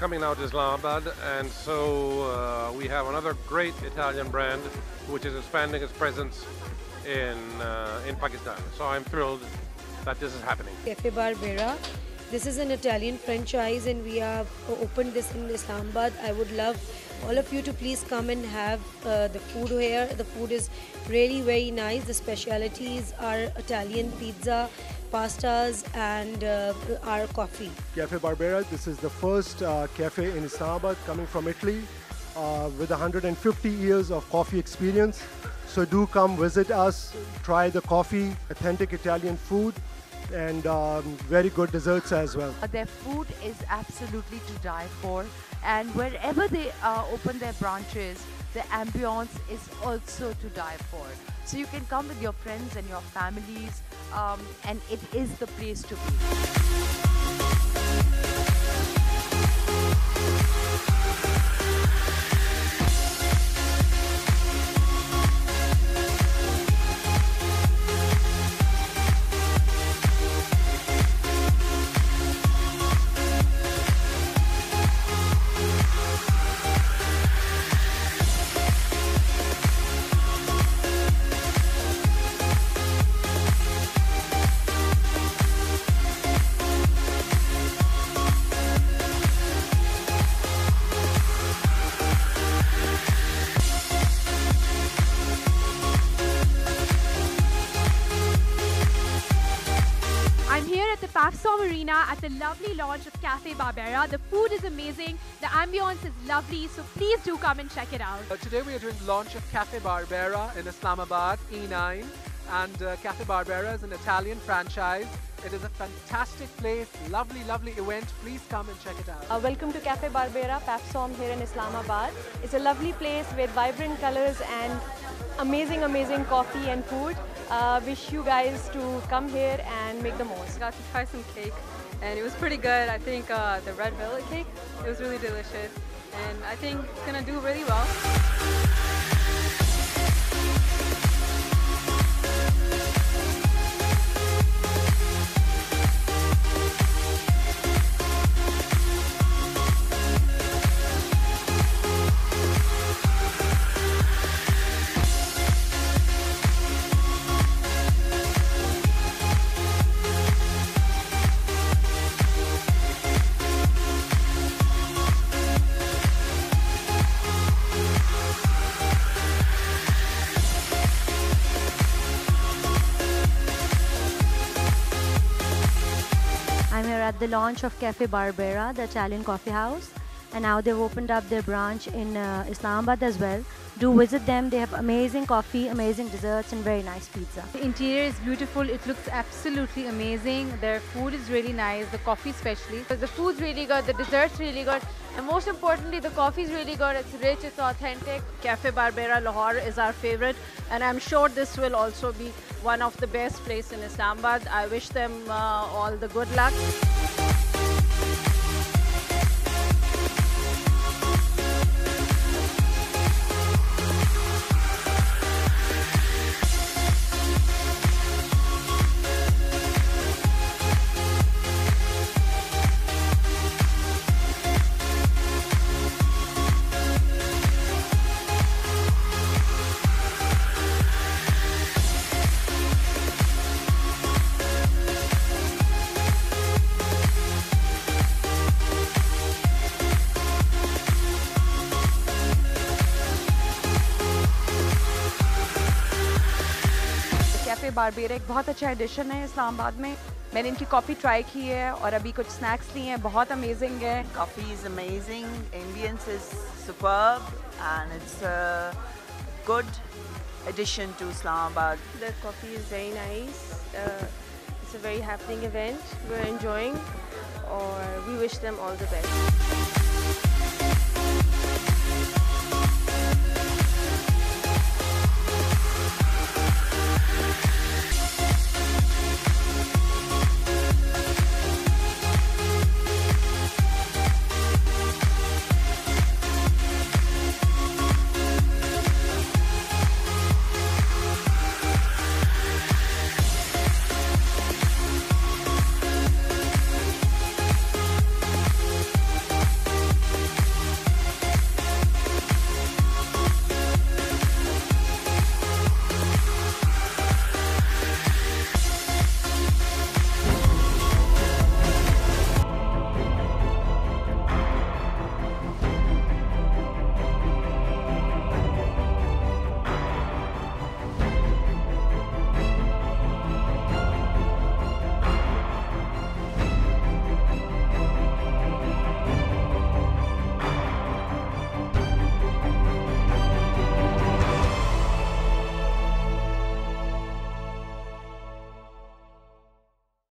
Coming out Islamabad, and so uh, we have another great Italian brand which is expanding its presence in uh, in Pakistan. So I'm thrilled that this is happening. Cafe Barbera. This is an Italian franchise, and we have opened this in Islamabad. I would love all of you to please come and have uh, the food here. The food is really very nice. The specialities are Italian pizza, pastas, and uh, our coffee. Cafe Barbera. This is the first uh, cafe in Islamabad coming from Italy uh, with 150 years of coffee experience. So do come visit us, try the coffee, authentic Italian food, and um, very good desserts as well. Their food is absolutely to die for, and wherever they uh, open their branches, the ambience is also to die for. So you can come with your friends and your families, um, and it is the place to be. Here at the PAFSOM Arena at the lovely launch of Cafe Barbera. The food is amazing, the ambience is lovely, so please do come and check it out. Uh, today we are doing launch of Cafe Barbera in Islamabad, E9. And uh, Cafe Barbera is an Italian franchise. It is a fantastic place, lovely, lovely event. Please come and check it out. Uh, welcome to Cafe Barbera, PAFSOM here in Islamabad. It's a lovely place with vibrant colors and amazing, amazing coffee and food. Uh, wish you guys to come here and make the most. Got to try some cake and it was pretty good. I think uh, the red velvet cake, it was really delicious and I think it's gonna do really well. Launch of Cafe Barbera, the Italian coffee house. And now they've opened up their branch in uh, Islamabad as well. Do visit them. They have amazing coffee, amazing desserts, and very nice pizza. The interior is beautiful. It looks absolutely amazing. Their food is really nice. The coffee especially. The food's really good. The dessert's really good. And most importantly, the coffee's really good. It's rich. It's authentic. Cafe Barbera Lahore is our favorite, and I'm sure this will also be one of the best places in Islamabad. I wish them uh, all the good luck. Cafe Barbera एक बहुत अच्छा addition है इस्लामाबाद में। मैंने इनकी coffee try की है और अभी कुछ स्नैक्स लिए हैं बहुत अमेजिंग है। Coffee is amazing Indian and it's good addition to Islamabad the coffee is very nice it's a very happening event we are enjoying और we wish them all the best